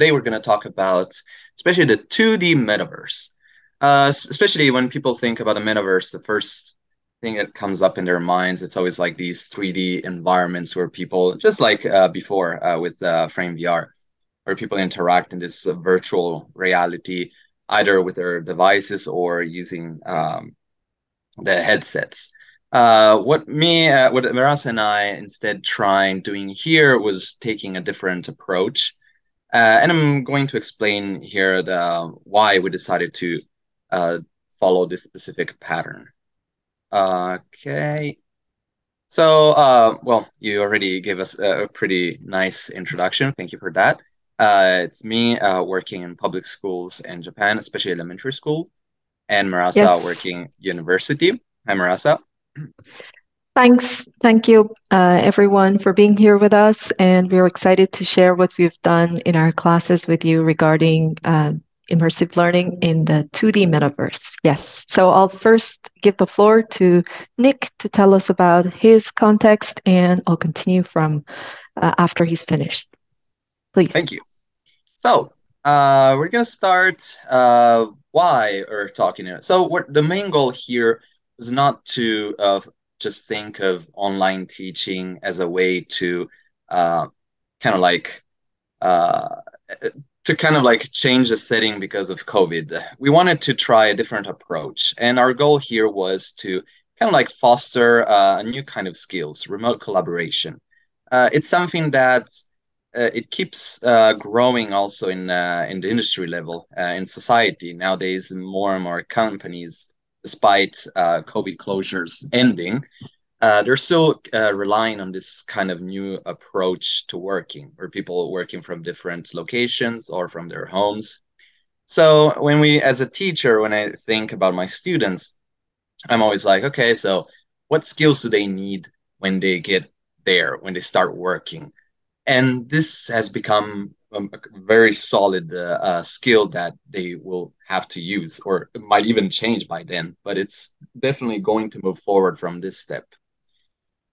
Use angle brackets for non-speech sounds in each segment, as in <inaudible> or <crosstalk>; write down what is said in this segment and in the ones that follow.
today we're going to talk about especially the 2D metaverse. Uh, especially when people think about the metaverse, the first thing that comes up in their minds, it's always like these 3D environments where people, just like uh, before uh, with uh, Frame VR, where people interact in this virtual reality, either with their devices or using um, the headsets. Uh, what me, uh, what Mehrasa and I instead trying doing here was taking a different approach. Uh, and I'm going to explain here the, why we decided to uh, follow this specific pattern. Okay. So, uh, well, you already gave us a, pretty nice introduction. Thank you for that. Uh, it's me uh, working in public schools in Japan, especially elementary school, and Mehrasa yes. working university. Hi, Mehrasa. Thanks. Thank you, uh, everyone, for being here with us. And we're excited to share what we've done in our classes with you regarding uh, immersive learning in the 2D metaverse. Yes. So I'll first give the floor to Nick to tell us about his context, and I'll continue from uh, after he's finished. Please. Thank you. So uh, we're going to start uh, why we're talking. So what the main goal here is not to uh, just think of online teaching as a way to uh, kind of like uh, to kind of like change the setting because of COVID. We wanted to try a different approach, and our goal here was to kind of like foster uh, a new kind of skills, remote collaboration. Uh, it's something that uh, it keeps uh, growing also in in the industry level in society nowadays. More and more companies despite uh, COVID closures ending, uh, they're still uh, relying on this kind of new approach to working, where people working from different locations or from their homes. So when we, as a teacher, when I think about my students, I'm always like, okay, so what skills do they need when they get there, when they start working? And this has become a very solid uh, uh, skill that they will have to use, or might even change by then. But it's definitely going to move forward from this step.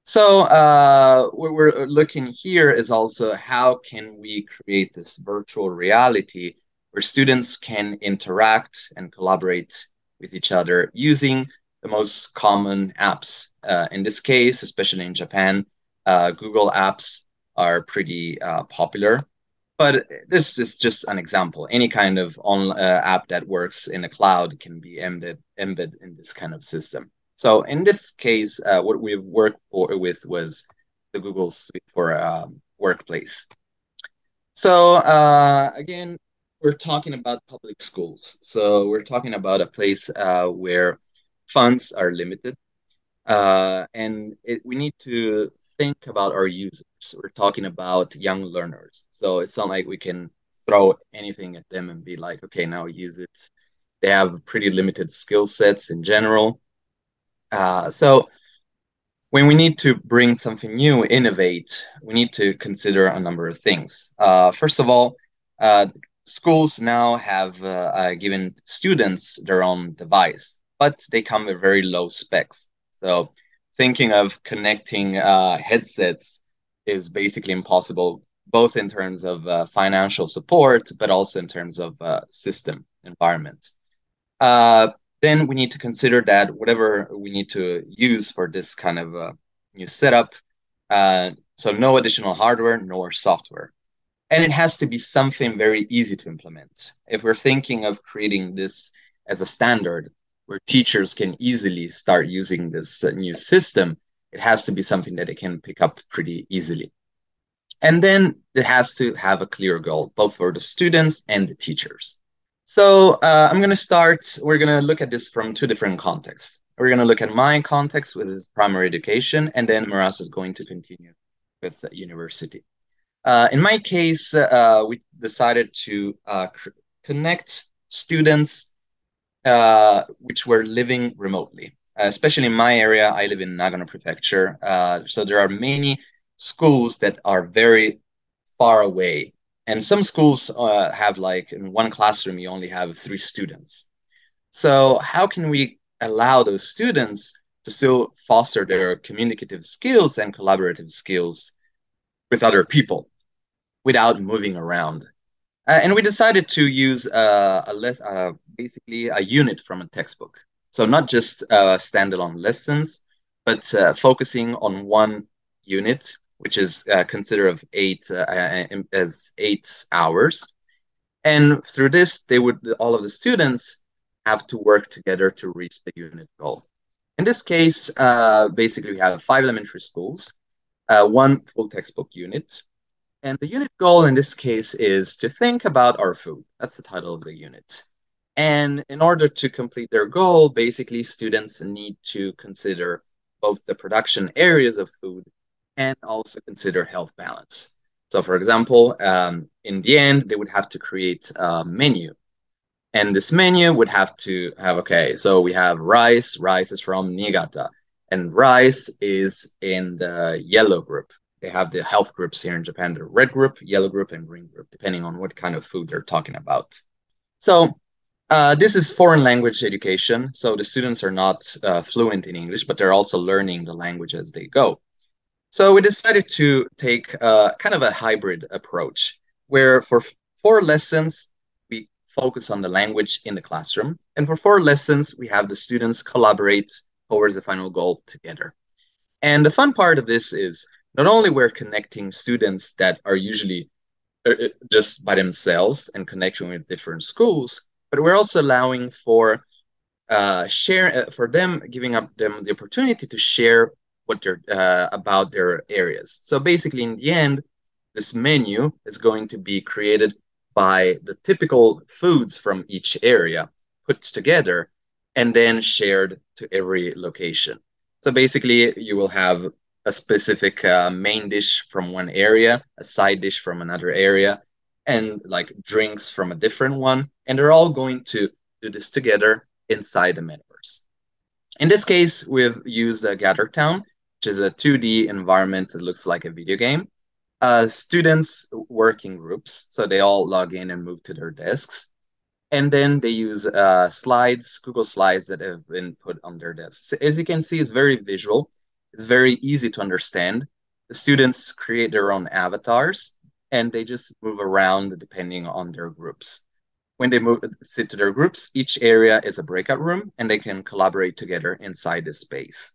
So uh, what we're looking here is also how can we create this virtual reality where students can interact and collaborate with each other using the most common apps. Uh, in this case, especially in Japan, uh, Google apps are pretty uh, popular but this is just an example. Any kind of on uh, app that works in a cloud can be embedded in this kind of system. So in this case, uh, what we've worked for, with was the Google Suite for um, Workplace. So uh, again, we're talking about public schools. So we're talking about a place uh, where funds are limited, uh, and it, we need to think about our users. We're talking about young learners. So it's not like we can throw anything at them and be like, okay, now use it. They have pretty limited skill sets in general. Uh, so when we need to bring something new, innovate, we need to consider a number of things. Uh, first of all, uh, schools now have uh, uh, given students their own device, but they come with very low specs. So thinking of connecting uh, headsets is basically impossible, both in terms of uh, financial support, but also in terms of uh, system environment. Uh, then we need to consider that whatever we need to use for this kind of uh, new setup, uh, so no additional hardware nor software. And it has to be something very easy to implement. If we're thinking of creating this as a standard, where teachers can easily start using this uh, new system, it has to be something that they can pick up pretty easily. And then it has to have a clear goal, both for the students and the teachers. So uh, I'm going to start, we're going to look at this from two different contexts. We're going to look at my context with his primary education, and then Maras is going to continue with university. Uh, in my case, uh, we decided to uh, connect students uh, which were living remotely. Uh, especially in my area, I live in Nagano Prefecture. Uh, so there are many schools that are very far away. And some schools have like in one classroom, you only have three students. So how can we allow those students to still foster their communicative skills and collaborative skills with other people without moving around? Uh, and we decided to use uh, a less, uh, basically a unit from a textbook. So not just uh, standalone lessons, but uh, focusing on one unit, which is uh, considered of eight as eight hours. And through this, they would all of the students have to work together to reach the unit goal. In this case, basically we have five elementary schools, one full textbook unit, and the unit goal in this case is to think about our food. That's the title of the unit. And in order to complete their goal, basically students need to consider both the production areas of food and also consider health balance. So for example, um, in the end, they would have to create a menu. And this menu would have to have, okay, so we have rice. Rice is from Niigata. And rice is in the yellow group they have the health groups here in Japan, the red group, yellow group, and green group, depending on what kind of food they're talking about. So uh, this is foreign language education. So the students are not uh, fluent in English, but they're also learning the language as they go. So we decided to take uh, kind of a hybrid approach where for four lessons, we focus on the language in the classroom. And for four lessons, we have the students collaborate towards the final goal together. And the fun part of this is not only we're connecting students that are usually uh, uh, just by themselves and connecting with different schools, but we're also allowing for uh, share uh, for them, giving up them the opportunity to share what they're uh, about their areas. So basically, in the end, this menu is going to be created by the typical foods from each area put together and then shared to every location. So basically, you will have a specific uh, main dish from one area, a side dish from another area, and like drinks from a different one. And they're all going to do this together inside the metaverse. In this case, we've used uh, Gather Town, which is a 2D environment that looks like a video game. Uh, students work in groups, so they all log in and move to their desks. And then they use uh, slides, Google Slides that have been put on their desks. As you can see, it's very visual. It's very easy to understand. The students create their own avatars and they just move around depending on their groups. When they move sit to their groups, each area is a breakout room and they can collaborate together inside the space.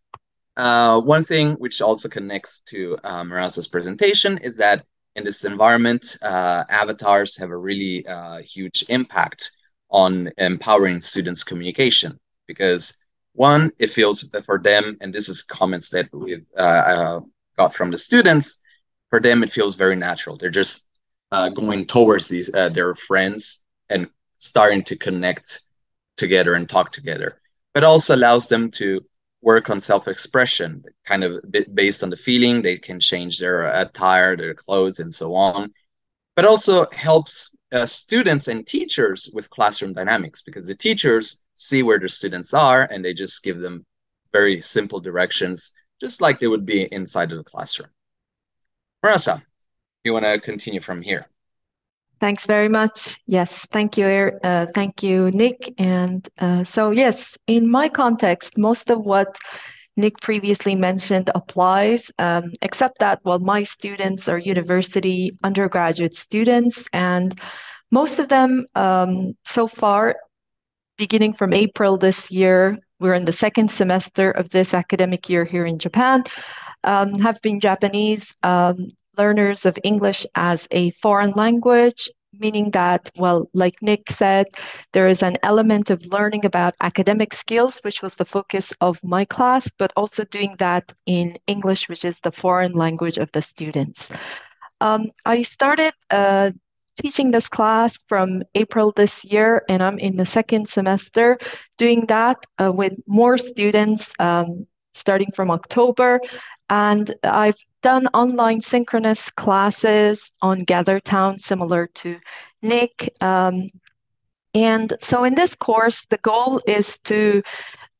Uh, one thing which also connects to Mehrasa's presentation is that in this environment, uh, avatars have a really uh, huge impact on empowering students' communication because one, it feels for them, and this is comments that we've uh, uh, got from the students. For them, it feels very natural. They're just uh, going towards these uh, their friends and starting to connect together and talk together. But also allows them to work on self-expression, kind of based on the feeling. They can change their attire, their clothes, and so on. But also helps uh, students and teachers with classroom dynamics because the teachers see where the students are and they just give them very simple directions, just like they would be inside of the classroom. Mehrasa, you want to continue from here? Thanks very much. Yes, thank you, uh, thank you, Nick. And uh, so, yes, in my context, most of what Nick previously mentioned applies, um, except that, well, my students are university undergraduate students, and most of them um, so far beginning from April this year, we're in the second semester of this academic year here in Japan, um, have been Japanese um, learners of English as a foreign language, meaning that, well, like Nick said, there is an element of learning about academic skills, which was the focus of my class, but also doing that in English, which is the foreign language of the students. Um, I started uh, teaching this class from April this year, and I'm in the second semester doing that uh, with more students um, starting from October. And I've done online synchronous classes on GatherTown, similar to Nick. Um, and so in this course, the goal is to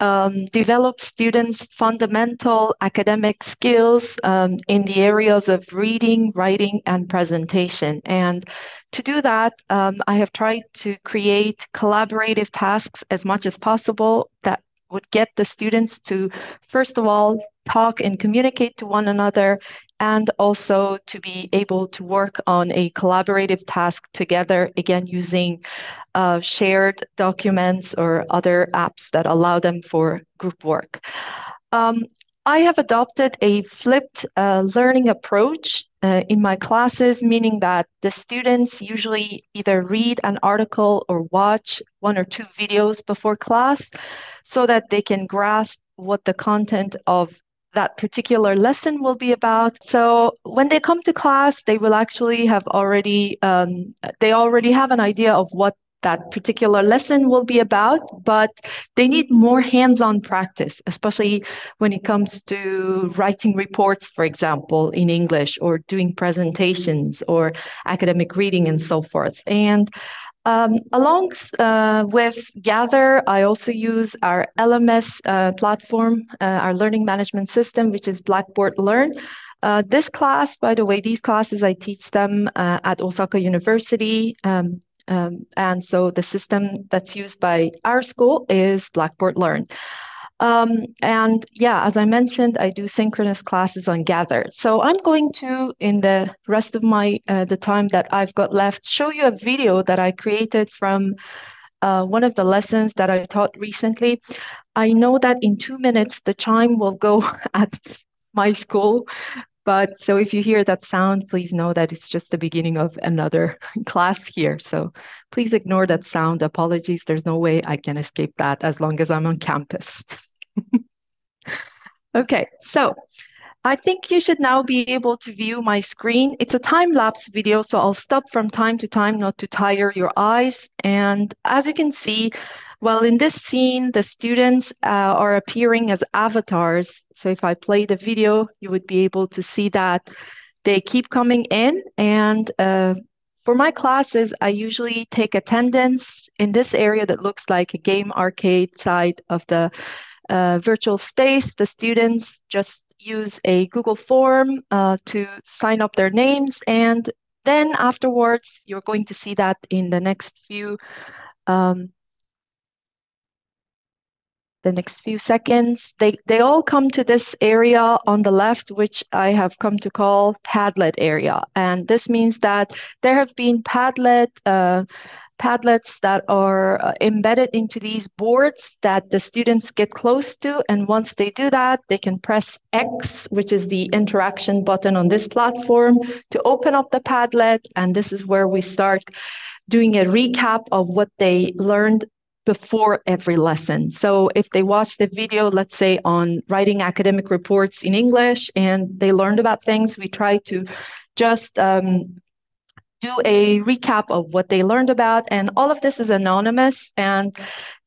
um, develop students' fundamental academic skills um, in the areas of reading, writing, and presentation. And to do that, um, I have tried to create collaborative tasks as much as possible that would get the students to, first of all, talk and communicate to one another and also to be able to work on a collaborative task together, again, using uh, shared documents or other apps that allow them for group work. Um, I have adopted a flipped uh, learning approach uh, in my classes, meaning that the students usually either read an article or watch one or two videos before class so that they can grasp what the content of that particular lesson will be about. So when they come to class, they will actually have already um, they already have an idea of what that particular lesson will be about, but they need more hands-on practice, especially when it comes to writing reports, for example, in English, or doing presentations or academic reading and so forth. And um, along uh, with Gather, I also use our LMS uh, platform, uh, our learning management system, which is Blackboard Learn. Uh, this class, by the way, these classes I teach them uh, at Osaka University. Um, um, and so the system that's used by our school is Blackboard Learn. Um, and yeah, as I mentioned, I do synchronous classes on Gather. So I'm going to, in the rest of my uh, the time that I've got left, show you a video that I created from uh, one of the lessons that I taught recently. I know that in two minutes the chime will go <laughs> at my school, but so if you hear that sound, please know that it's just the beginning of another <laughs> class here. So please ignore that sound. Apologies. There's no way I can escape that as long as I'm on campus. <laughs> okay, so I think you should now be able to view my screen. It's a time-lapse video, so I'll stop from time to time not to tire your eyes. And as you can see, well, in this scene, the students uh, are appearing as avatars. So if I play the video, you would be able to see that they keep coming in. And uh, for my classes, I usually take attendance in this area that looks like a game arcade side of the virtual space. The students just use a Google form uh, to sign up their names. And then afterwards, you're going to see that in the next few um, the next few seconds. They, they all come to this area on the left, which I have come to call Padlet area. And this means that there have been Padlet uh, Padlets that are uh, embedded into these boards that the students get close to. And once they do that, they can press X, which is the interaction button on this platform, to open up the Padlet. And this is where we start doing a recap of what they learned before every lesson. So if they watch the video, let's say on writing academic reports in English, and they learned about things, we try to just um, do a recap of what they learned about. And all of this is anonymous. And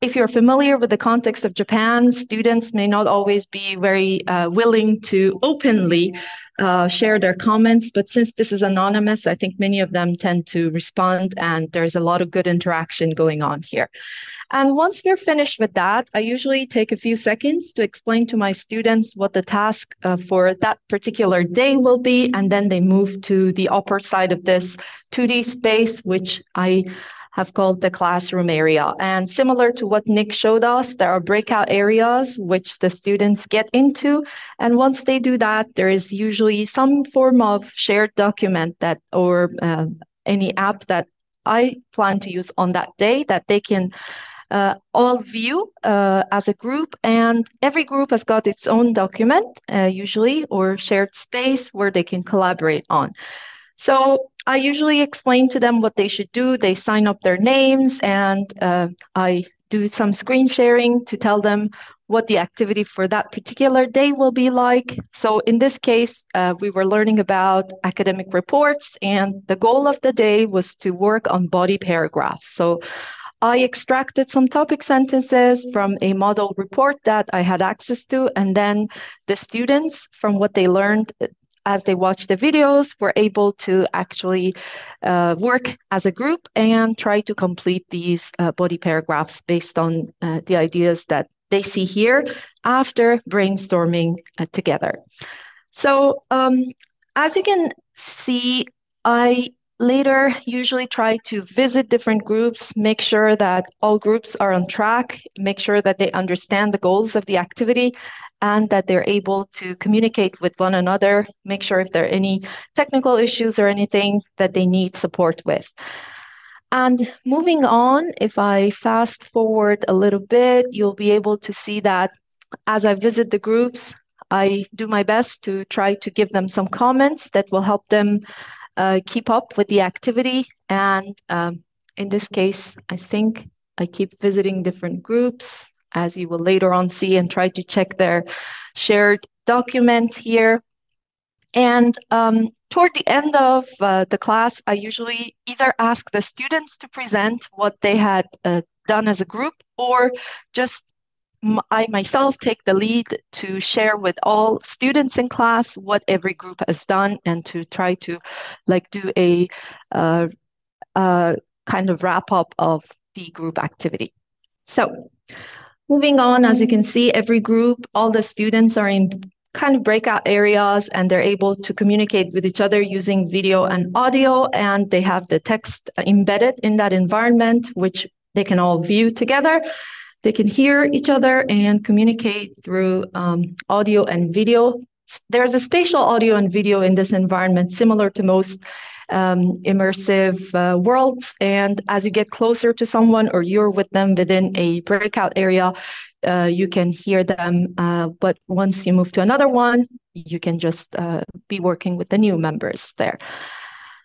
if you're familiar with the context of Japan, students may not always be very uh, willing to openly uh, share their comments. But since this is anonymous, I think many of them tend to respond, and there's a lot of good interaction going on here. And once we're finished with that, I usually take a few seconds to explain to my students what the task uh, for that particular day will be, and then they move to the upper side of this 2D space, which I have called the classroom area. And similar to what Nick showed us, there are breakout areas which the students get into. And once they do that, there is usually some form of shared document that or uh, any app that I plan to use on that day that they can uh, all view uh, as a group, and every group has got its own document, uh, usually, or shared space where they can collaborate on. So I usually explain to them what they should do. They sign up their names, and uh, I do some screen sharing to tell them what the activity for that particular day will be like. So in this case, uh, we were learning about academic reports, and the goal of the day was to work on body paragraphs. So I extracted some topic sentences from a model report that I had access to, and then the students, from what they learned as they watch the videos, were able to actually uh, work as a group and try to complete these uh, body paragraphs based on uh, the ideas that they see here after brainstorming uh, together. So um, as you can see, I later usually try to visit different groups, make sure that all groups are on track, make sure that they understand the goals of the activity, and that they're able to communicate with one another, make sure if there are any technical issues or anything that they need support with. And moving on, if I fast forward a little bit, you'll be able to see that as I visit the groups, I do my best to try to give them some comments that will help them uh, keep up with the activity. And um, in this case, I think I keep visiting different groups, as you will later on see, and try to check their shared document here. And um, toward the end of uh, the class, I usually either ask the students to present what they had uh, done as a group or just I myself take the lead to share with all students in class what every group has done and to try to like do a uh, uh, kind of wrap up of the group activity. So moving on, as you can see, every group, all the students are in kind of breakout areas and they're able to communicate with each other using video and audio and they have the text embedded in that environment which they can all view together they can hear each other and communicate through um, audio and video there's a spatial audio and video in this environment similar to most um, immersive uh, worlds and as you get closer to someone or you're with them within a breakout area uh, you can hear them. Uh, but once you move to another one, you can just uh, be working with the new members there.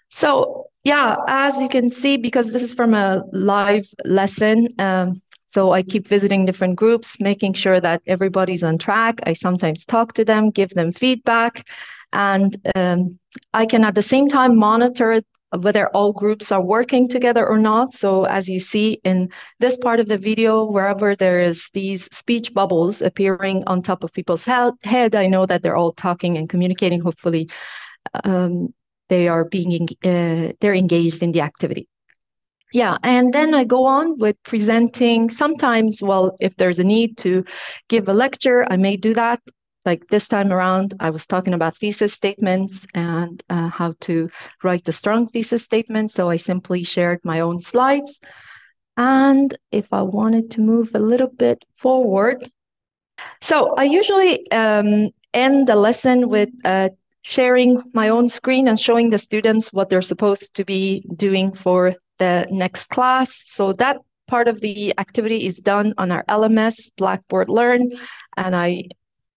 So yeah, as you can see, because this is from a live lesson, um, so I keep visiting different groups, making sure that everybody's on track. I sometimes talk to them, give them feedback, and um, I can at the same time monitor whether all groups are working together or not. So as you see in this part of the video, wherever there is these speech bubbles appearing on top of people's head, I know that they're all talking and communicating. Hopefully, um, they are being uh, they're engaged in the activity. Yeah, and then I go on with presenting. Sometimes, well, if there's a need to give a lecture, I may do that like this time around, I was talking about thesis statements and uh, how to write a strong thesis statement. So I simply shared my own slides. And if I wanted to move a little bit forward, so I usually um, end the lesson with uh, sharing my own screen and showing the students what they're supposed to be doing for the next class. So that part of the activity is done on our LMS Blackboard Learn. And I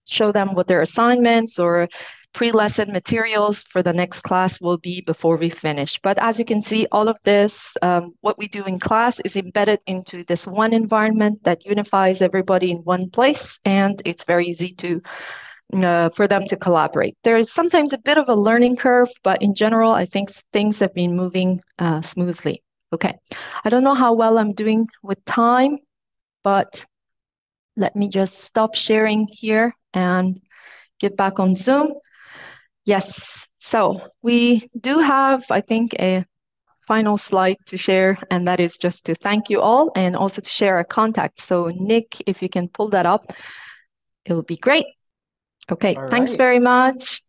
show them what their assignments or pre-lesson materials for the next class will be before we finish. But as you can see, all of this, um, what we do in class is embedded into this one environment that unifies everybody in one place, and it's very easy to uh, for them to collaborate. There is sometimes a bit of a learning curve, but in general, I think things have been moving uh, smoothly. Okay, I don't know how well I'm doing with time, but let me just stop sharing here and get back on Zoom. Yes, so we do have, I think, a final slide to share, and that is just to thank you all and also to share our contact. So Nick, if you can pull that up, it will be great. Okay, all thanks right. very much.